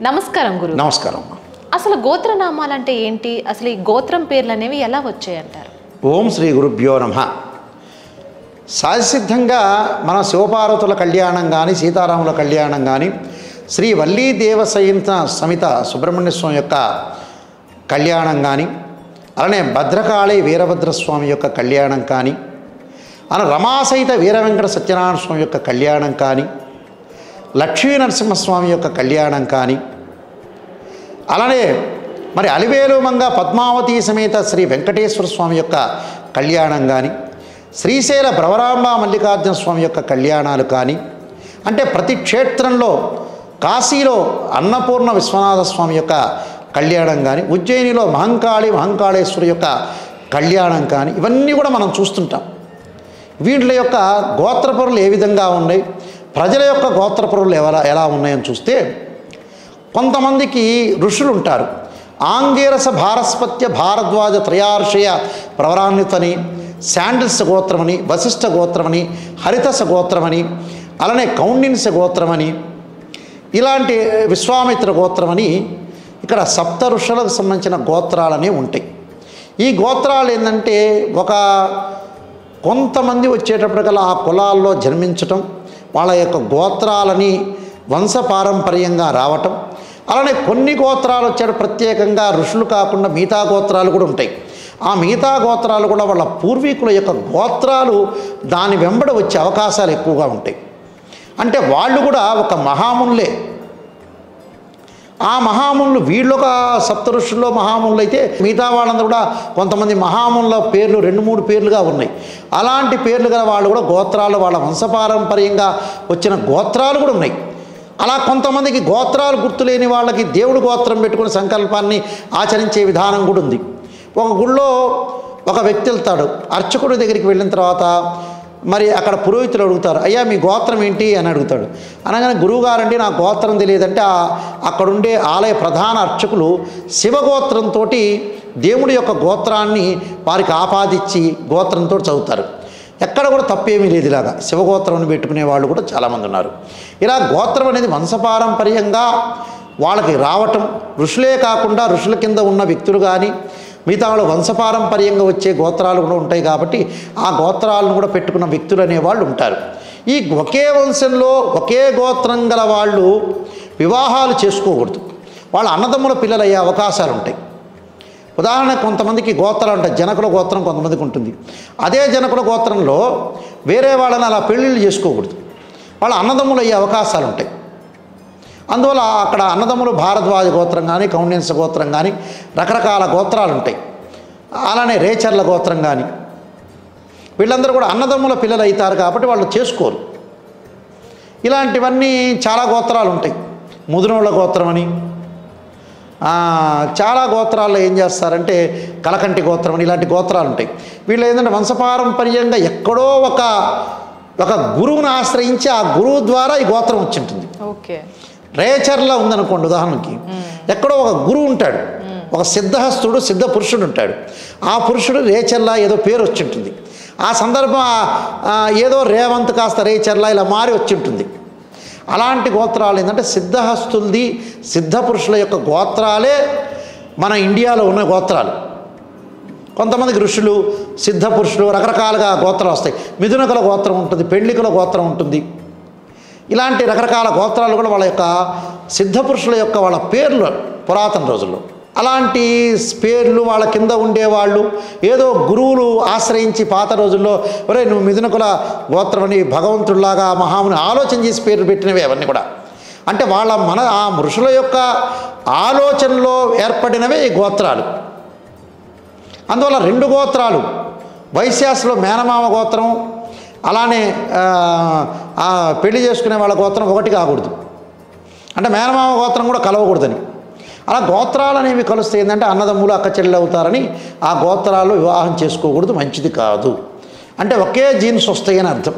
నమస్కారం గురు. నమస్కారం. అసలు గోత్రనామాలు అంటే ఏంటి? అసలు ఈ గోత్రం పేర్లు అనేవి ఎలా వచ్చాయి అంటారు ఓం శ్రీ గురుభ్యో నమ. సహసిద్ధంగా మన శివపార్వతుల కళ్యాణం కానీ సీతారాముల కళ్యాణం కానీ శ్రీ వల్లీ దేవసైన సమిత సుబ్రహ్మణ్య స్వామి యొక్క కళ్యాణం కానీ అలానే భద్రకాళి వీరభద్రస్వామి యొక్క కళ్యాణం కానీ అలా రమాసహిత వీరవెంకట సత్యనారాయణ స్వామి యొక్క కళ్యాణం కానీ లక్ష్మీ నరసింహస్వామి యొక్క కళ్యాణం కానీ. అలానే మరి అలివేలు మంగ పద్మావతి సమేత శ్రీ వెంకటేశ్వర స్వామి యొక్క కళ్యాణం కానీ శ్రీశైల భ్రవరాంబ మల్లికార్జున స్వామి యొక్క కళ్యాణాలు కానీ అంటే ప్రతి క్షేత్రంలో కాశీలో అన్నపూర్ణ విశ్వనాథ స్వామి యొక్క కళ్యాణం కానీ ఉజ్జయినిలో మహంకాళి మహంకాళేశ్వరి యొక్క కళ్యాణం కానీ ఇవన్నీ కూడా మనం చూస్తుంటాం. వీళ్ళ యొక్క గోత్రపరులు ఏ విధంగా ఉన్నాయి? ప్రజల యొక్క గోత్రపరులు ఎలా ఎలా ఉన్నాయని చూస్తే కొంతమందికి ఋషులు ఉంటారు ఆంగేరస భారస్పత్య భారద్వాజ త్రయార్షయ ప్రవరాన్వితని శాండిల్స్ గోత్రమని వశిష్ఠ గోత్రమని హరితస గోత్రమని అలానే కౌండిన్స గోత్రమని ఇలాంటి విశ్వామిత్ర గోత్రమని ఇక్కడ సప్త ఋషులకు సంబంధించిన గోత్రాలనే ఉంటాయి. ఈ గోత్రాలు ఏంటంటే ఒక కొంతమంది వచ్చేటప్పటికల్లా ఆ కులాల్లో జన్మించటం వాళ్ళ యొక్క గోత్రాలని వంశపారంపర్యంగా రావటం అలానే కొన్ని గోత్రాలు వచ్చాడు ప్రత్యేకంగా ఋషులు కాకుండా మిగతా గోత్రాలు కూడా ఉంటాయి. ఆ మిగతా గోత్రాలు కూడా వాళ్ళ పూర్వీకుల యొక్క గోత్రాలు దాని వెంబడి వచ్చే అవకాశాలు ఎక్కువగా ఉంటాయి. అంటే వాళ్ళు కూడా ఒక మహామునులే. ఆ మహామునులు వీళ్ళొక సప్త ఋషుల్లో మహామునులు అయితే మిగతా వాళ్ళందరూ కూడా కొంతమంది మహామునుల పేర్లు రెండు మూడు పేర్లుగా ఉన్నాయి. అలాంటి పేర్లు గల వాళ్ళు కూడా గోత్రాలు వాళ్ళ వంశపారంపర్యంగా వచ్చిన గోత్రాలు కూడా ఉన్నాయి. అలా కొంతమందికి గోత్రాలు గుర్తులేని వాళ్ళకి దేవుడు గోత్రం పెట్టుకుని సంకల్పాన్ని ఆచరించే విధానం కూడా ఉంది. ఒక గుళ్ళో ఒక వ్యక్తి వెళ్తాడు. అర్చకుడి దగ్గరికి వెళ్ళిన తర్వాత మరి అక్కడ పురోహితులు అడుగుతారు అయ్యా మీ గోత్రం ఏంటి? అని అడుగుతాడు. అనగానే గురువుగారండి నా గోత్రం తెలియదంటే అక్కడుండే ఆలయ ప్రధాన అర్చకులు శివగోత్రంతో దేవుడి యొక్క గోత్రాన్ని వారికి ఆపాదించి గోత్రంతో చదువుతారు. ఎక్కడ కూడా తప్పేమీ లేదు ఇలాగా. శివగోత్రం పెట్టుకునే వాళ్ళు కూడా చాలామంది ఉన్నారు. ఇలా గోత్రం అనేది వంశపారంపర్యంగా వాళ్ళకి రావటం ఋషులే కాకుండా ఋషుల కింద ఉన్న వ్యక్తులు కానీ మిగతా వాళ్ళు వంశపారంపర్యంగా వచ్చే గోత్రాలు కూడా ఉంటాయి కాబట్టి ఆ గోత్రాలను కూడా పెట్టుకున్న వ్యక్తులు అనేవాళ్ళు ఉంటారు. ఈ ఒకే వంశంలో ఒకే గోత్రం గల వాళ్ళు వివాహాలు చేసుకోకూడదు. వాళ్ళ అన్నదమ్ముల పిల్లలు అయ్యే అవకాశాలు ఉంటాయి. ఉదాహరణ కొంతమందికి గోత్రాలు ఉంటాయి. జనకుల గోత్రం కొంతమందికి ఉంటుంది. అదే జనకుల గోత్రంలో వేరే వాళ్ళని అలా పెళ్ళిళ్ళు చేసుకోకూడదు. వాళ్ళ అన్నదమ్ములు అయ్యే అవకాశాలు ఉంటాయి. అందువల్ల అక్కడ అన్నదమ్ములు భారద్వాజ గోత్రం కానీ కౌండిన్స గోత్రం కానీ రకరకాల గోత్రాలు ఉంటాయి. అలానే రేచర్ల గోత్రం కానీ వీళ్ళందరూ కూడా అన్నదమ్ముల పిల్లలు అవుతారు కాబట్టి వాళ్ళు చేసుకోరు. ఇలాంటివన్నీ చాలా గోత్రాలు ఉంటాయి. ముదునోళ్ళ గోత్రం అని. చాలా గోత్రాల్లో ఏం చేస్తారంటే కలకంటి గోత్రం అని ఇలాంటి గోత్రాలు ఉంటాయి. వీళ్ళు ఏంటంటే వంశపారంపర్యంగా ఎక్కడో ఒక ఒక గురువుని ఆశ్రయించి ఆ గురువు ద్వారా ఈ గోత్రం వచ్చి ఉంటుంది ఓకే. రేచర్లా ఉందనుకోండి ఉదాహరణకి. ఎక్కడో ఒక గురువు ఉంటాడు. ఒక సిద్ధహస్తుడు సిద్ధ పురుషుడు ఉంటాడు. ఆ పురుషుడు రేచర్లా ఏదో పేరు వచ్చి ఉంటుంది ఆ సందర్భం ఏదో రేవంత్ కాస్త రేచర్లా ఇలా మారి వచ్చి ఉంటుంది అలాంటి గోత్రాలు ఏంటంటే సిద్ధహస్తులది సిద్ధ పురుషుల యొక్క గోత్రాలే మన ఇండియాలో ఉన్న గోత్రాలు. కొంతమందికి ఋషులు సిద్ధ పురుషులు రకరకాలుగా గోత్రాలు వస్తాయి. మిథునకుల గోత్రం ఉంటుంది పెండ్లికుల గోత్రం ఉంటుంది. ఇలాంటి రకరకాల గోత్రాలు కూడా వాళ్ళ యొక్క సిద్ధ పురుషుల యొక్క వాళ్ళ పేర్లు పురాతన రోజుల్లో. అలాంటి పేర్లు వాళ్ళ కింద ఉండేవాళ్ళు ఏదో గురువులు ఆశ్రయించి పాత రోజుల్లో ఒరే నువ్వు మిథునకుల అని భగవంతుడిలాగా మహాముని ఆలోచన చేసి పేర్లు పెట్టినవి అవన్నీ కూడా. అంటే వాళ్ళ మన ఆ మృషుల యొక్క ఆలోచనలో ఏర్పడినవే ఈ గోత్రాలు. అందువల్ల రెండు గోత్రాలు వైశ్యాసలో మేనమామ గోత్రం అలానే ఆ, పెళ్ళి చేసుకునే వాళ్ళ గోత్రం ఒకటి కాకూడదు. అంటే మేనమామ గోత్రం కూడా కలవకూడదని. అలా గోత్రాలు అనేవి కలిస్తే ఏంటంటే అన్నదమ్ములు అక్క చెల్లెలు అవుతారని ఆ గోత్రాలు వివాహం చేసుకోకూడదు మంచిది కాదు. అంటే ఒకే జీన్స్ వస్తాయని అర్థం.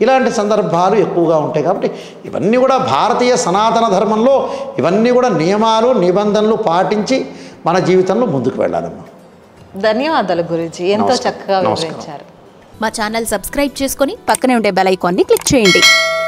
ఇలాంటి సందర్భాలు ఎక్కువగా ఉంటాయి కాబట్టి ఇవన్నీ కూడా భారతీయ సనాతన ధర్మంలో ఇవన్నీ కూడా నియమాలు నిబంధనలు పాటించి మన జీవితంలో ముందుకు వెళ్ళాలమ్మా. ధన్యవాదాలు గురుజీ. ఎంతో. చక్కగా. వివరించారు. మా ఛానల్ సబ్స్క్రైబ్ చేసుకొని పక్కనే ఉండే బెల్ ఐకాన్ని క్లిక్ చేయండి.